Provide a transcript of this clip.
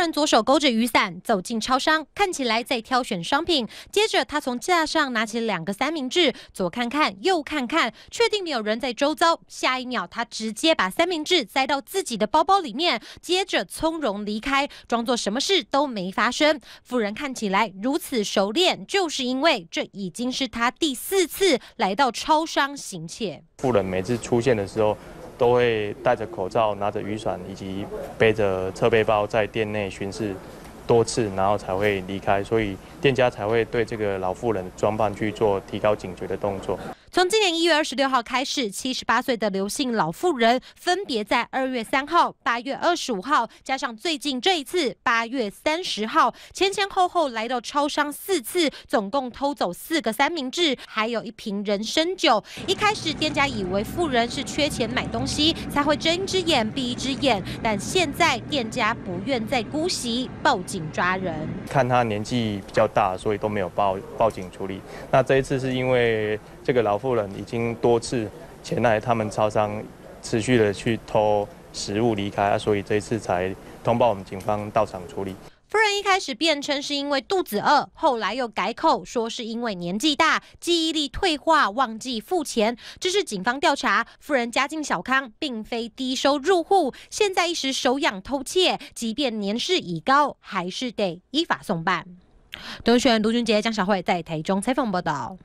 人左手勾着雨伞走进超商，看起来在挑选商品。接着，他从架上拿起两个三明治，左看看，右看看，确定没有人在周遭。下一秒，他直接把三明治塞到自己的包包里面，接着从容离开，装作什么事都没发生。富人看起来如此熟练，就是因为这已经是他第四次来到超商行窃。富人每次出现的时候。都会戴着口罩、拿着雨伞以及背着车背包在店内巡视多次，然后才会离开，所以店家才会对这个老妇人装扮去做提高警觉的动作。从今年一月二十六号开始，七十八岁的刘姓老妇人分别在二月三号、八月二十五号，加上最近这一次八月三十号，前前后后来到超商四次，总共偷走四个三明治，还有一瓶人参酒。一开始店家以为妇人是缺钱买东西，才会睁一只眼闭一只眼，但现在店家不愿再姑息，报警抓人。看他年纪比较大，所以都没有报报警处理。那这一次是因为这个老。妇人已经多次前来他们超商，持续的去偷食物离开，所以这一次才通报我们警方到场处理。夫人一开始辩称是因为肚子饿，后来又改口说是因为年纪大，记忆力退化，忘记付钱。这是警方调查，夫人家境小康，并非低收入户，现在一时手痒偷窃，即便年事已高，还是得依法送办。东选卢俊杰、江小慧在台中采访报道。